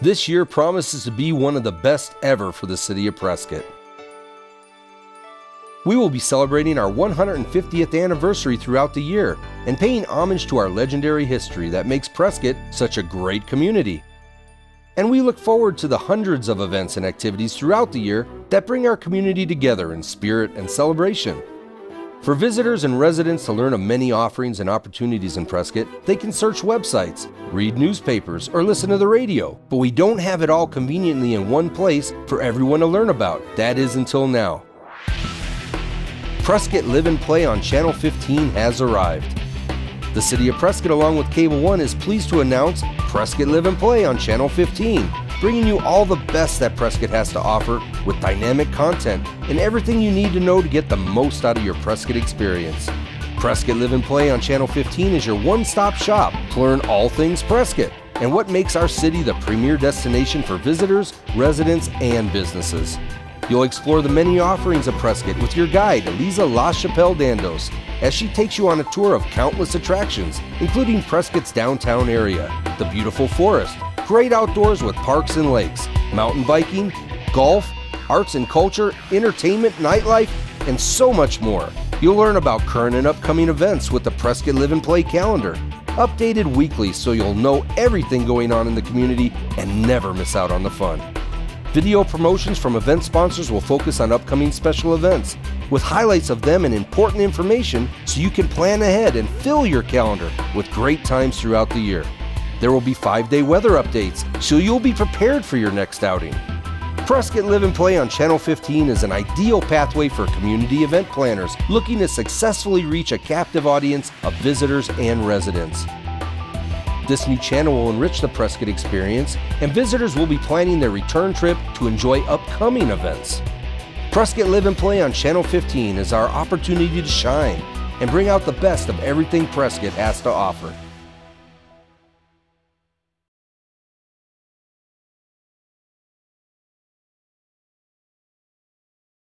This year promises to be one of the best ever for the city of Prescott. We will be celebrating our 150th anniversary throughout the year and paying homage to our legendary history that makes Prescott such a great community. And we look forward to the hundreds of events and activities throughout the year that bring our community together in spirit and celebration. For visitors and residents to learn of many offerings and opportunities in Prescott, they can search websites, read newspapers, or listen to the radio. But we don't have it all conveniently in one place for everyone to learn about. That is until now. Prescott Live and Play on Channel 15 has arrived. The City of Prescott, along with Cable One, is pleased to announce Prescott Live and Play on Channel 15 bringing you all the best that Prescott has to offer with dynamic content and everything you need to know to get the most out of your Prescott experience. Prescott Live and Play on Channel 15 is your one stop shop to learn all things Prescott and what makes our city the premier destination for visitors, residents, and businesses. You'll explore the many offerings of Prescott with your guide, Lisa LaChapelle Dandos, as she takes you on a tour of countless attractions, including Prescott's downtown area, the beautiful forest, great outdoors with parks and lakes, mountain biking, golf, arts and culture, entertainment, nightlife, and so much more. You'll learn about current and upcoming events with the Prescott Live and Play calendar, updated weekly so you'll know everything going on in the community and never miss out on the fun. Video promotions from event sponsors will focus on upcoming special events, with highlights of them and important information so you can plan ahead and fill your calendar with great times throughout the year. There will be five day weather updates, so you'll be prepared for your next outing. Prescott Live and Play on Channel 15 is an ideal pathway for community event planners looking to successfully reach a captive audience of visitors and residents. This new channel will enrich the Prescott experience, and visitors will be planning their return trip to enjoy upcoming events. Prescott Live and Play on Channel 15 is our opportunity to shine and bring out the best of everything Prescott has to offer.